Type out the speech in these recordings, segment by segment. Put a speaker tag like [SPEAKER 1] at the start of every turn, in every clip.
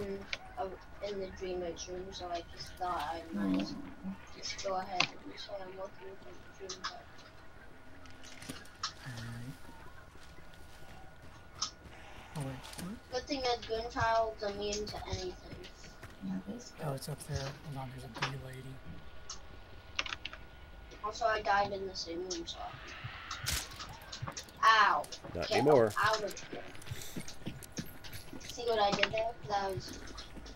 [SPEAKER 1] in uh, in the dreamers room, so I just thought I might just go ahead and say I'm looking for the dream hut.
[SPEAKER 2] Alright. Oh wait.
[SPEAKER 1] Good thing that Goonchild's immune to anything.
[SPEAKER 2] Oh, it's up there. Hold on, there's a bee lady.
[SPEAKER 1] Also, I died in the same room, so. Ow!
[SPEAKER 3] Not
[SPEAKER 1] Get
[SPEAKER 3] anymore.
[SPEAKER 1] out of here. See what I did there? That was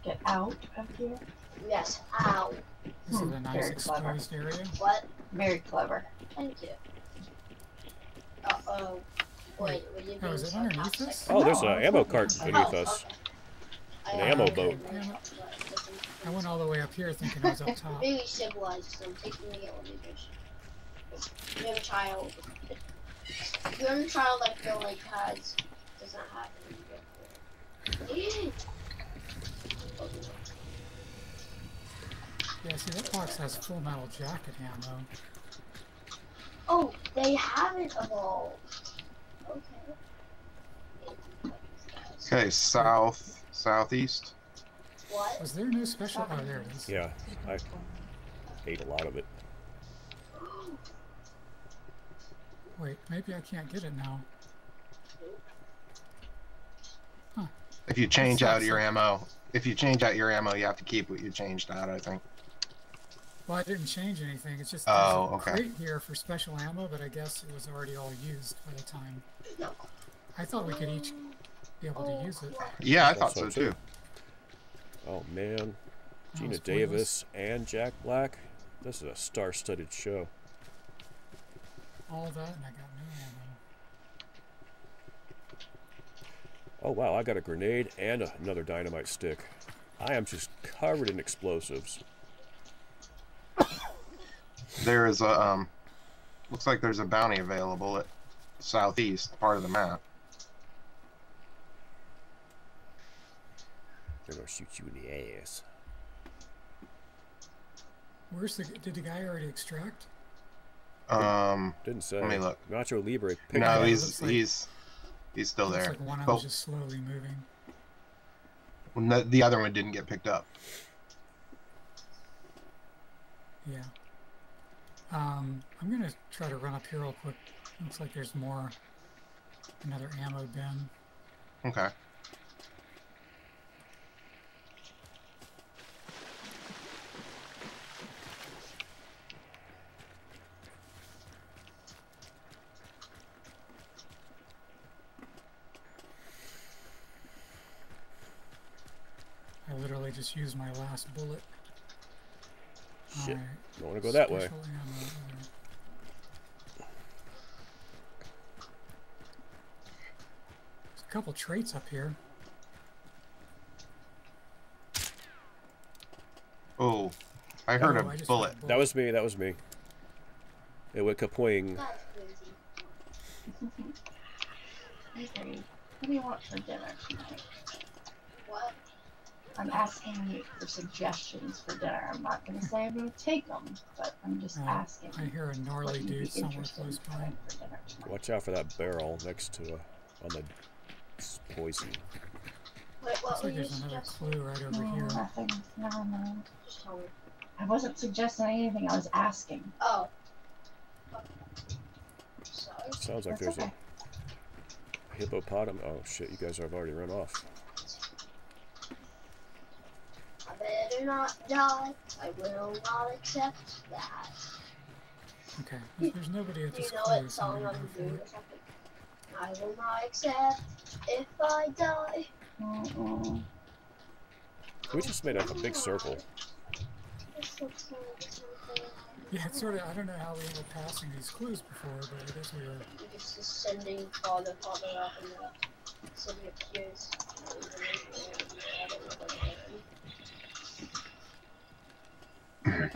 [SPEAKER 4] get out of here.
[SPEAKER 1] yes. Ow!
[SPEAKER 2] This is
[SPEAKER 4] Hmm,
[SPEAKER 2] a nice
[SPEAKER 4] very clever.
[SPEAKER 2] exposed area.
[SPEAKER 1] What?
[SPEAKER 4] Very clever.
[SPEAKER 1] Thank you. Uh oh. Wait, would you be
[SPEAKER 2] Oh, is it underneath
[SPEAKER 1] sarcastic?
[SPEAKER 2] this?
[SPEAKER 3] Oh, there's
[SPEAKER 4] No,
[SPEAKER 3] an
[SPEAKER 4] I
[SPEAKER 3] ammo cart
[SPEAKER 4] looking
[SPEAKER 3] beneath
[SPEAKER 1] Oh,
[SPEAKER 3] us.
[SPEAKER 1] okay.
[SPEAKER 3] An
[SPEAKER 1] I
[SPEAKER 3] ammo
[SPEAKER 1] don't
[SPEAKER 3] boat.
[SPEAKER 1] what
[SPEAKER 2] Damn it.
[SPEAKER 1] it doesn't-
[SPEAKER 2] I went all the way up here thinking I was up top.
[SPEAKER 1] Being civilized, so I'm taking the elevators. You're a child. You're a child I feel like has does not have any good.
[SPEAKER 2] Yeah, see that box has full metal jacket ammo.
[SPEAKER 1] Oh, they haven't evolved. Okay.
[SPEAKER 5] Okay, south, southeast.
[SPEAKER 1] What?
[SPEAKER 2] Was there no special? Oh, there it is.
[SPEAKER 3] Yeah, I ate a lot of it.
[SPEAKER 2] Wait, maybe I can't get it now.
[SPEAKER 5] If you change
[SPEAKER 2] That's
[SPEAKER 5] out your
[SPEAKER 2] not
[SPEAKER 5] ammo, if you change out your ammo, you have to keep what you changed out. I think.
[SPEAKER 2] Well, I didn't change anything. It's just
[SPEAKER 5] Oh,
[SPEAKER 2] there's a
[SPEAKER 5] okay.
[SPEAKER 2] crate here for special ammo, but I guess it was already all used by the time.
[SPEAKER 1] No.
[SPEAKER 2] I thought we could each be able to use it.
[SPEAKER 5] Yeah, I
[SPEAKER 3] Thought
[SPEAKER 5] thought
[SPEAKER 3] so,
[SPEAKER 5] so
[SPEAKER 3] too.
[SPEAKER 5] too.
[SPEAKER 3] Oh man,
[SPEAKER 2] Geena.
[SPEAKER 3] Davis and Jack Black. This is a star-studded show.
[SPEAKER 2] All that, and I got no ammo.
[SPEAKER 3] Oh wow, I got a grenade and a- another dynamite stick. I am just covered in explosives.
[SPEAKER 5] There is a um, looks like there's a bounty available at southeast part of the map.
[SPEAKER 3] They're gonna shoot you in the ass.
[SPEAKER 2] Where's the? Did the guy already extract?
[SPEAKER 5] Um,
[SPEAKER 3] Didn't say.
[SPEAKER 5] Let me look.
[SPEAKER 3] Nacho Libre. picked
[SPEAKER 5] no,
[SPEAKER 3] up-
[SPEAKER 5] he's
[SPEAKER 2] like-
[SPEAKER 5] he's he's still there.
[SPEAKER 2] like one of them's just slowly moving.
[SPEAKER 5] no, the other one didn't get picked up.
[SPEAKER 2] Yeah. Um, I'm gonna try to run up here real quick. Looks like there's more. Another ammo bin.
[SPEAKER 5] Okay.
[SPEAKER 2] I literally just used my last bullet.
[SPEAKER 3] Shit.
[SPEAKER 2] Alright,
[SPEAKER 3] Don't want to go that way.
[SPEAKER 2] special ammo. There's a couple traits up here.
[SPEAKER 5] Oh, I heard
[SPEAKER 2] Oh,
[SPEAKER 5] a
[SPEAKER 2] I just
[SPEAKER 5] bullet.
[SPEAKER 3] That was me. That was me. It went kapwing.
[SPEAKER 1] That's crazy.
[SPEAKER 4] Hey, Brady, what do you want for dinner tonight?
[SPEAKER 1] What?
[SPEAKER 4] I'm asking you for suggestions for dinner. I'm not going to say I'm going to take them, but I'm just
[SPEAKER 2] Uh,
[SPEAKER 4] asking.
[SPEAKER 2] I hear a gnarly dude somewhere close by.
[SPEAKER 4] having for dinner tonight.
[SPEAKER 3] Watch out for that barrel next to a, on the s- poison.
[SPEAKER 1] Wait, what
[SPEAKER 2] Looks like there's another clue right over
[SPEAKER 4] No,
[SPEAKER 2] here.
[SPEAKER 4] nothing. Never mind.
[SPEAKER 1] Just tell.
[SPEAKER 4] I wasn't suggesting anything. I was asking.
[SPEAKER 1] Oh. Sorry.
[SPEAKER 3] Sounds like
[SPEAKER 4] That's
[SPEAKER 3] there's
[SPEAKER 4] okay.
[SPEAKER 3] a hippopotamus. Oh shit! You guys have already run off.
[SPEAKER 1] I not die. I will not accept that.
[SPEAKER 2] Okay, if there's nobody at
[SPEAKER 1] Do you
[SPEAKER 2] this
[SPEAKER 1] know
[SPEAKER 2] clue, I'm
[SPEAKER 1] song
[SPEAKER 2] gonna
[SPEAKER 1] I'm
[SPEAKER 2] for
[SPEAKER 1] or something? I will not accept if I die.
[SPEAKER 4] Mm-mm.
[SPEAKER 3] We just made like a big circle.
[SPEAKER 1] This looks like something.
[SPEAKER 2] Yeah, it's sort of. I don't know how we ended up passing these clues before, but I guess we were.
[SPEAKER 1] It's just sending farther, farther up and the city appears.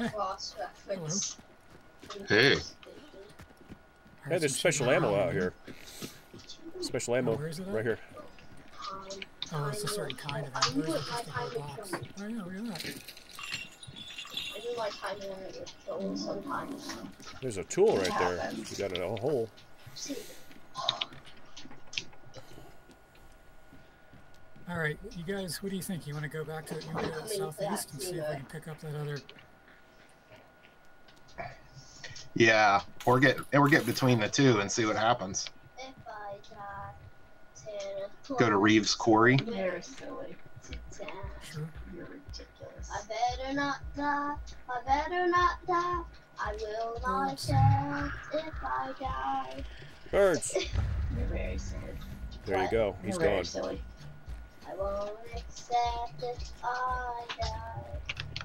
[SPEAKER 1] Cross reference.
[SPEAKER 5] Hey.
[SPEAKER 3] Hey, there's special ammo out here. Special ammo
[SPEAKER 2] where is it
[SPEAKER 3] right here.
[SPEAKER 2] Oh, it's a certain kind of ammo. Where's
[SPEAKER 1] it,
[SPEAKER 2] it just a whole
[SPEAKER 1] time
[SPEAKER 2] box?
[SPEAKER 1] would kill me.
[SPEAKER 2] Oh yeah, look at that.
[SPEAKER 1] I knew my time limit would sometimes.
[SPEAKER 3] There's a tool right there. You got a hole.
[SPEAKER 2] All right, you guys, what do you think? You want to go back to you want to go to the southeast and see if we can pick up that other?
[SPEAKER 5] Yeah, or get or get between the two and see what happens.
[SPEAKER 1] If I die,
[SPEAKER 5] Go to Reeves Quarry.
[SPEAKER 4] You're silly. You're ridiculous.
[SPEAKER 1] I better not die. I better not die. I will not
[SPEAKER 2] Oops.
[SPEAKER 1] accept if I die.
[SPEAKER 3] Birds.
[SPEAKER 4] You're very silly.
[SPEAKER 3] There you go. He's
[SPEAKER 4] You're very
[SPEAKER 3] gone.
[SPEAKER 4] silly.
[SPEAKER 1] I won't accept if I die.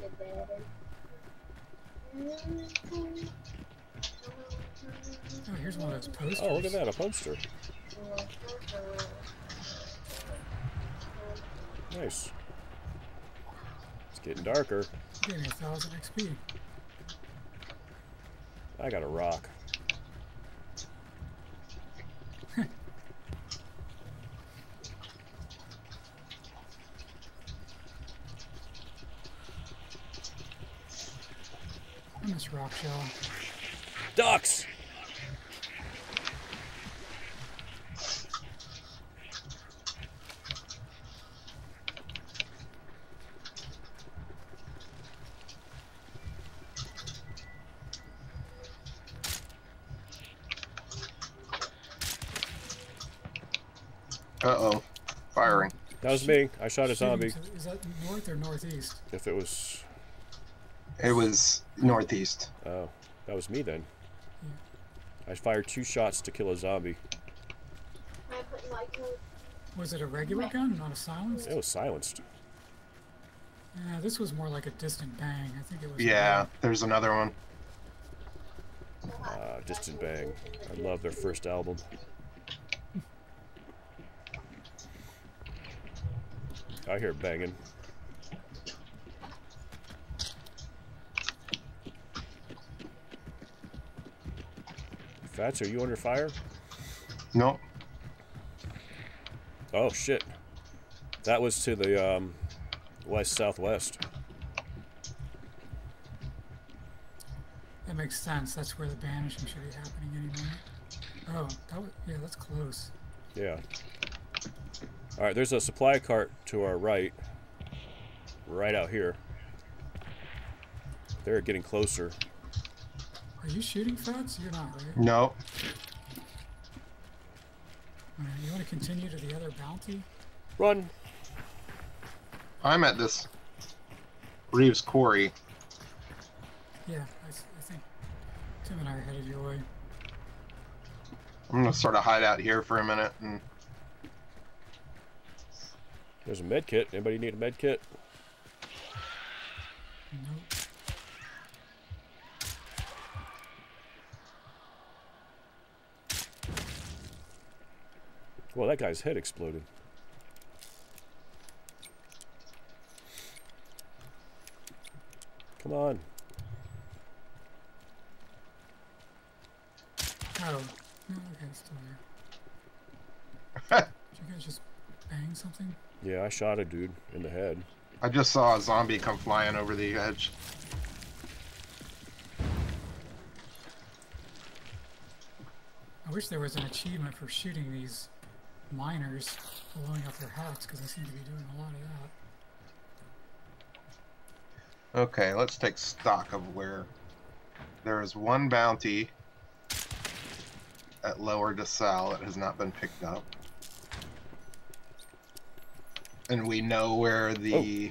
[SPEAKER 1] You better.
[SPEAKER 2] Oh, here's one of those posters.
[SPEAKER 3] Oh, look at that, a poster. Nice. It's getting darker.
[SPEAKER 2] Me a thousand XP.
[SPEAKER 3] I got a rock.
[SPEAKER 2] Rock shell.
[SPEAKER 3] Ducks!
[SPEAKER 5] Uh oh, firing.
[SPEAKER 3] That was me. I shot a zombie.
[SPEAKER 2] is that north or northeast?
[SPEAKER 3] If it was.
[SPEAKER 5] It was northeast.
[SPEAKER 3] Oh, that was me then. I fired two shots to kill a zombie.
[SPEAKER 1] I put my code.
[SPEAKER 2] Was it a regular gun, not a silenced?
[SPEAKER 3] It was silenced.
[SPEAKER 2] Yeah, this was more like a distant bang. I think it was.
[SPEAKER 5] Yeah, there's another one.
[SPEAKER 3] Uh, Distant Bang. I love their first album. I hear banging. Fats, are you under fire?
[SPEAKER 5] No.
[SPEAKER 3] Oh shit. That was to the um, west southwest.
[SPEAKER 2] That makes sense. That's where the banishing should be happening anyway. Oh, that was, yeah, that's close.
[SPEAKER 3] Yeah. All right, there's a supply cart to our right. Right out here. They're getting closer.
[SPEAKER 2] Are you shooting fats? You're not, right?
[SPEAKER 5] No.
[SPEAKER 2] Alright, you want to continue to the other bounty?
[SPEAKER 3] Run.
[SPEAKER 5] I'm at this Reeves Quarry.
[SPEAKER 2] Yeah, I think Tim and I are headed your way.
[SPEAKER 5] I'm gonna sort of hide out here for a minute and
[SPEAKER 3] There's a med kit. Anybody need a med kit? Well, that guy's head exploded. Come on.
[SPEAKER 2] Oh, no, okay, it's still there. Did you guys just bang something?
[SPEAKER 3] Yeah, I shot a dude in the head.
[SPEAKER 5] I just saw a zombie come flying over the edge.
[SPEAKER 2] I wish there was an achievement for shooting these miners, blowing up their hats, because I seem to be doing a lot of that.
[SPEAKER 5] Okay, let's take stock of where there is one bounty at Lower DeSalle that has not been picked up. And we know where the oh.